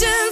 station.